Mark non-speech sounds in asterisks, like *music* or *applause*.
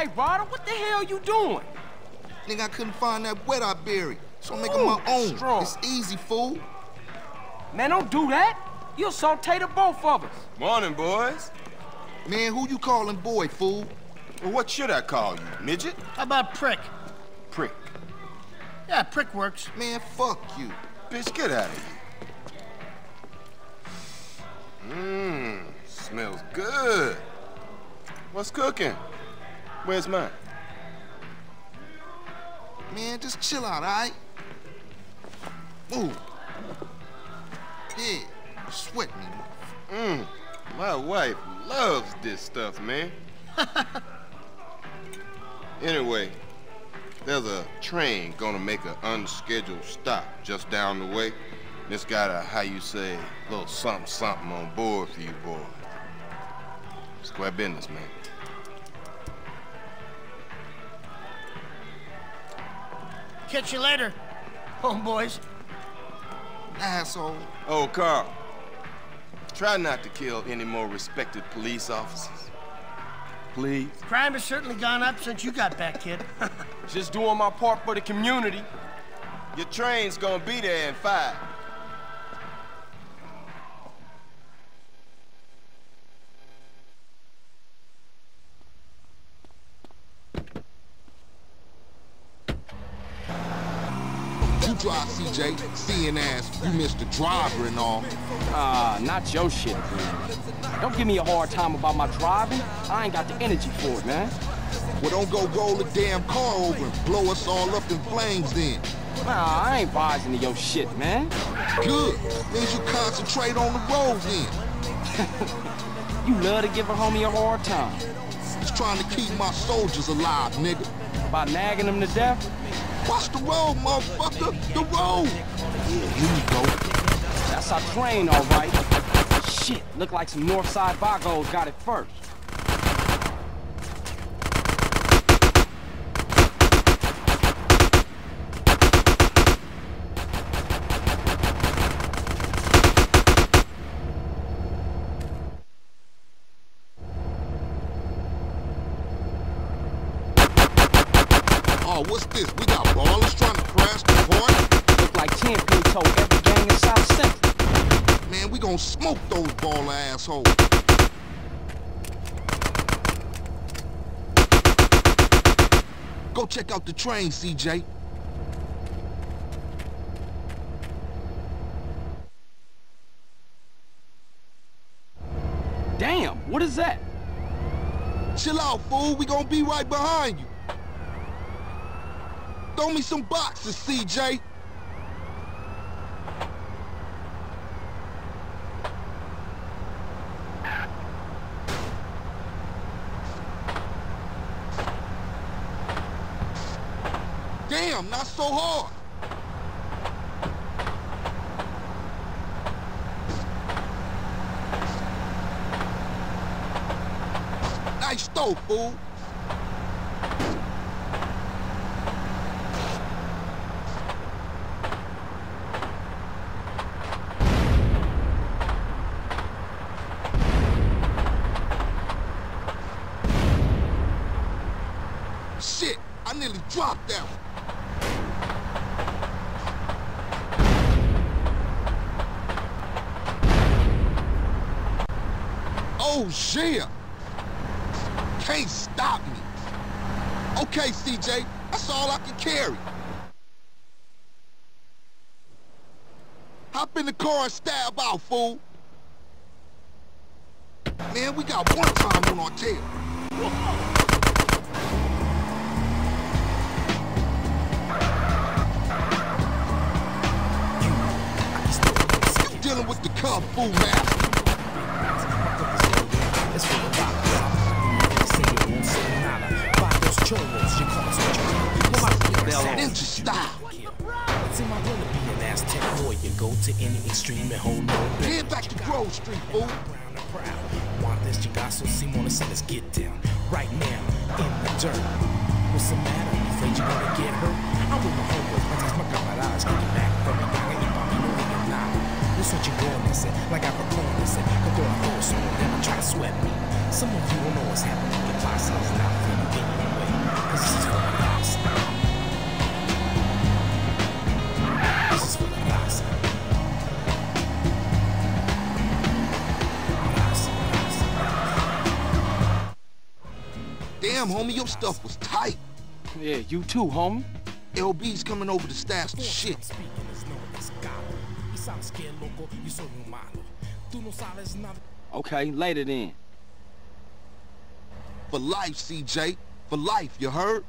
Hey, Ryder, what the hell you doing? Nigga, I couldn't find that wet I buried, so I'm making my own. strong. It's easy, fool. Man, don't do that. You'll saute the both of us. Morning, boys. Man, who you calling boy, fool? Well, what should I call you, midget? How about prick? Prick. Yeah, prick works. Man, fuck you. Bitch, get out of here. Mmm, smells good. What's cooking? Where's mine? Man, just chill out, all right? Move. Yeah, sweat me. Mmm, my wife loves this stuff, man. *laughs* anyway, there's a train gonna make an unscheduled stop just down the way. It's got a, how you say, little something something on board for you boys. Square business, man. Catch you later, homeboys. Asshole. Oh, Carl. Try not to kill any more respected police officers. Please. Crime has certainly gone up since you got back, kid. *laughs* Just doing my part for the community. Your train's gonna be there in five. CJ. Seeing ass, you missed the driver and all. Ah, not your shit, man. Don't give me a hard time about my driving. I ain't got the energy for it, man. Well, don't go roll the damn car over and blow us all up in flames then. Nah, I ain't rising to your shit, man. Good. Means you concentrate on the road then. *laughs* You love to give a homie a hard time. Just trying to keep my soldiers alive, nigga. By nagging them to death? Watch the road, motherfucker. The road. Yeah, here you go. That's our train, all right. Shit, look like some Northside Vagos got it first. What's this? We got Ballas trying to crash the party? Look like Tenpenny told every gang in South Central. Man, we gonna smoke those Balla assholes. Go check out the train, CJ. Damn, what is that? Chill out, fool. We gonna be right behind you. Throw me some boxes, CJ. Damn, not so hard. Nice throw, fool. Shit, I nearly dropped that one. Oh, shit! Can't stop me. Okay, CJ, that's all I can carry. Hop in the car and stab out, fool. Man, we got one time on our tail. You Style. It's in my will to be an. Go to any extreme and hold no back. Back to Grove Street, fool. Want this chingazo, Simona, so let's get down. Right now, in the dirt. What's the matter? You afraid you're gonna get hurt? I'm with my homework, my camaradas this said you born this like I performed this could throw a whole sword and try to sweat me. Some of you don't know what's happening. Your boxing's not finna get in. Cause this is for the boxing. This is for the boxing. Damn, homie, your stuff was tight. Yeah, you too, homie. LB's coming over to stash the shit. Okay, later then. For life, CJ. For life, you heard?